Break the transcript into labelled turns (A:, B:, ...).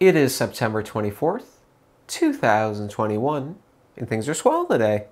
A: It is September 24th, 2021, and things are swell today.